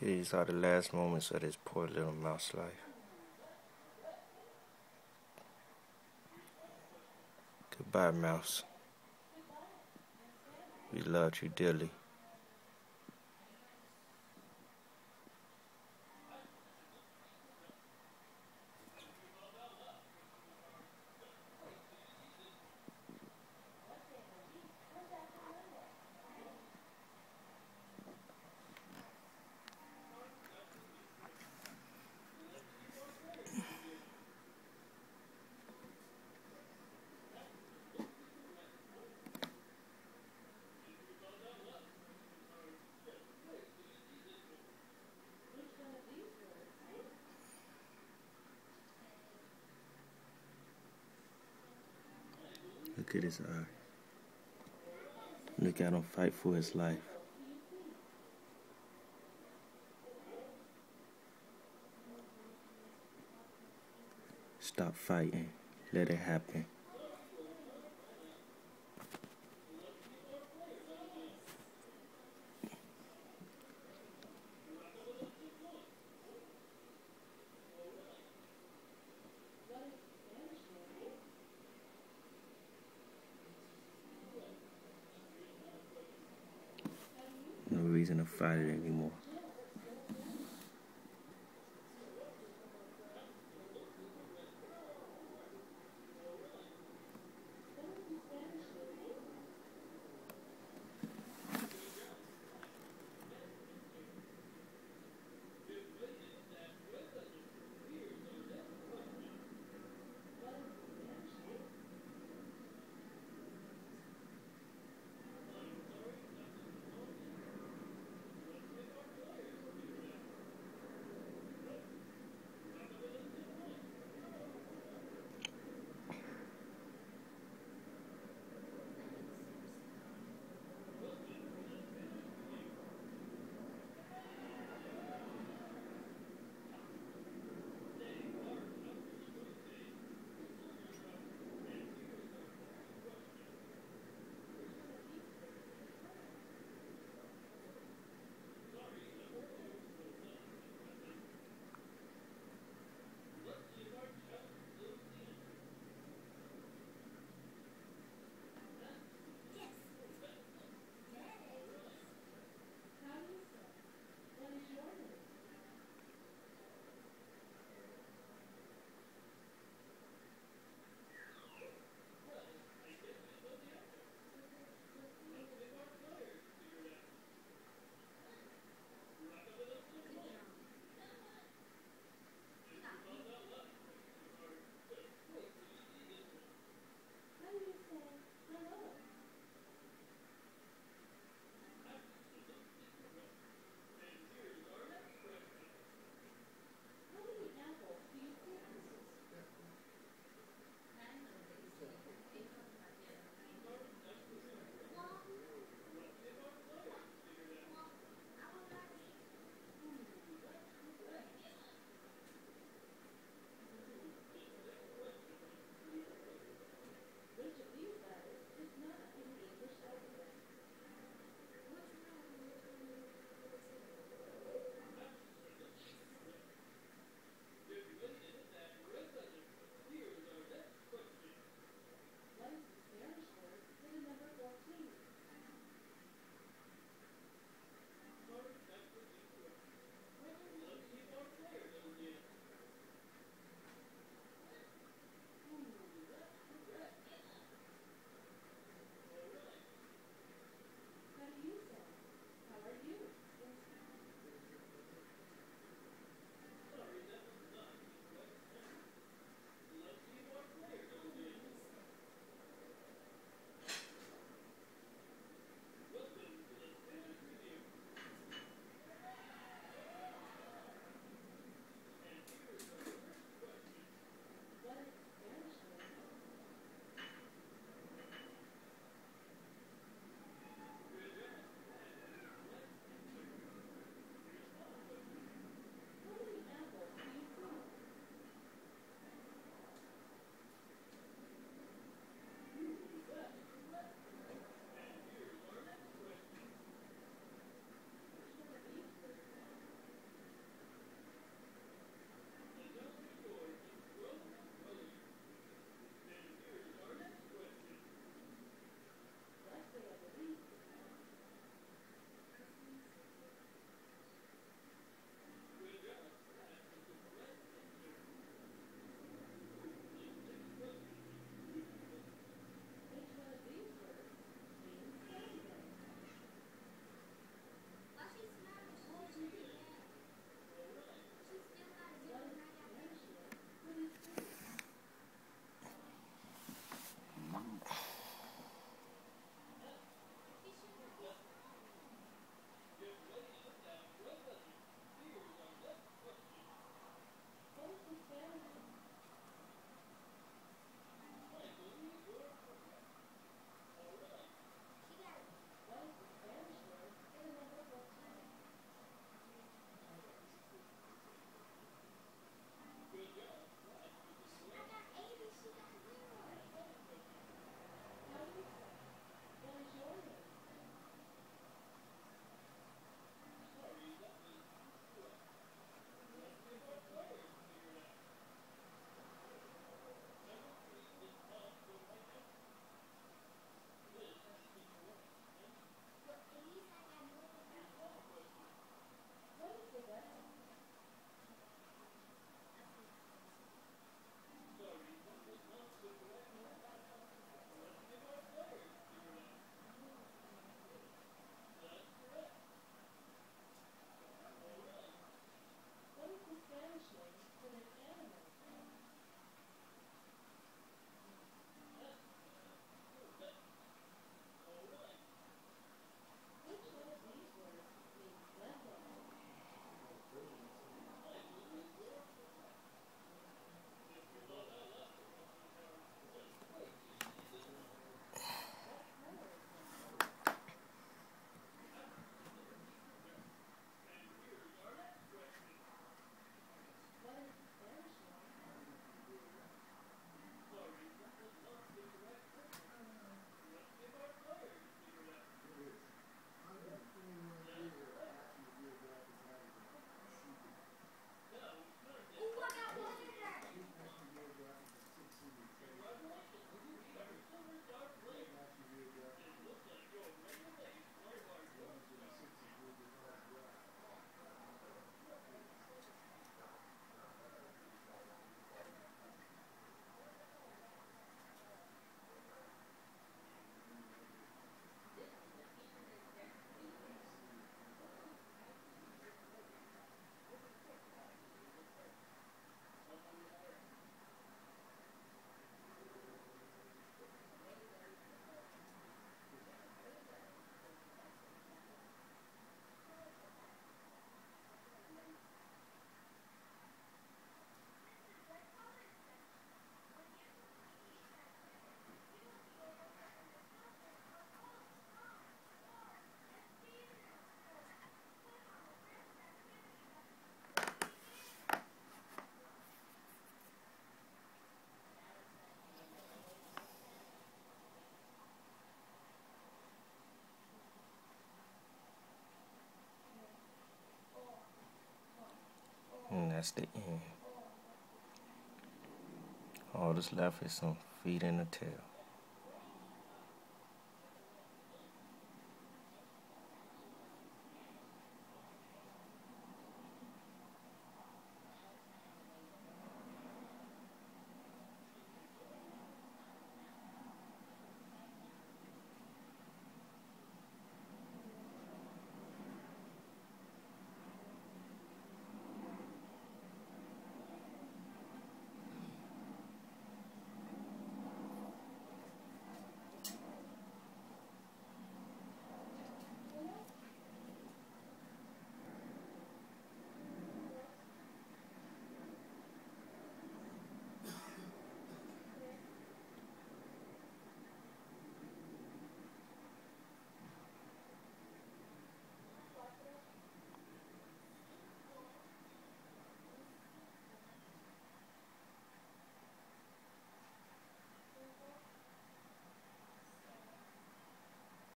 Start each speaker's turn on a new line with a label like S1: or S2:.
S1: These are the last moments of this poor little mouse life. Goodbye, mouse. We loved you dearly. Look at his eye. Look at him fight for his life. Stop fighting. Let it happen. Reason fight it anymore.
S2: That's the end. All that's left is some feet and a tail.